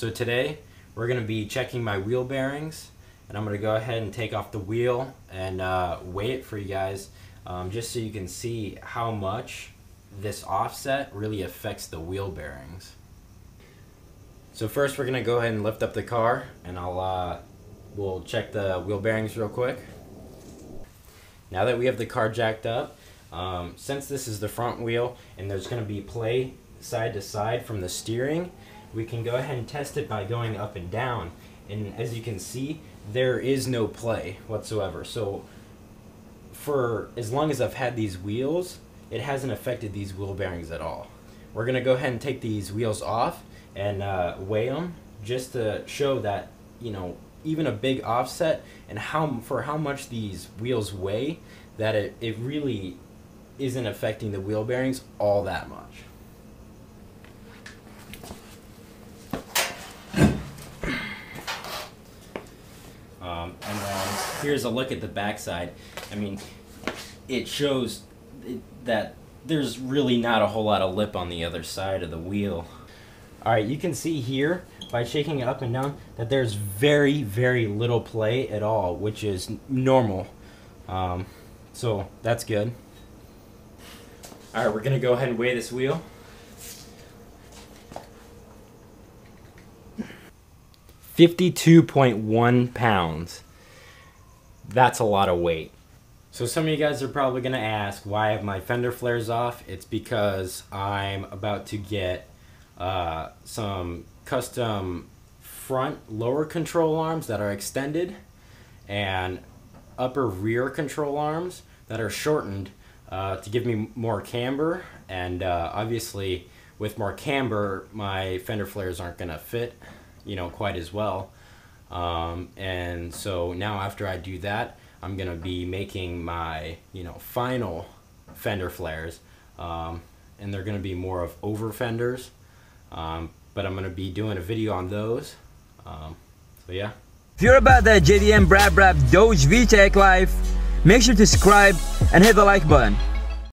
So today we're going to be checking my wheel bearings and I'm going to go ahead and take off the wheel and uh, weigh it for you guys um, just so you can see how much this offset really affects the wheel bearings. So first we're going to go ahead and lift up the car and I'll uh, we'll check the wheel bearings real quick. Now that we have the car jacked up, um, since this is the front wheel and there's going to be play side to side from the steering, we can go ahead and test it by going up and down. And as you can see, there is no play whatsoever. So for as long as I've had these wheels, it hasn't affected these wheel bearings at all. We're to go ahead and take these wheels off and uh, weigh them just to show that, you know, even a big offset and how for how much these wheels weigh that it, it really isn't affecting the wheel bearings all that much. Um, and then here's a look at the backside. I mean, it shows that there's really not a whole lot of lip on the other side of the wheel. Alright, you can see here by shaking it up and down that there's very, very little play at all, which is normal. Um, so that's good. Alright, we're going to go ahead and weigh this wheel. Fifty-two point one pounds. That's a lot of weight. So some of you guys are probably going to ask why have my fender flares off. It's because I'm about to get uh, some custom front lower control arms that are extended and upper rear control arms that are shortened uh, to give me more camber and uh, obviously with more camber my fender flares aren't going to fit you know quite as well. Um, and so now after I do that I'm gonna be making my you know final fender flares. Um, and they're gonna be more of over fenders. Um, but I'm gonna be doing a video on those. Um, so yeah. If you're about that JDM Brad Brad Doge VTEC life make sure to subscribe and hit the like button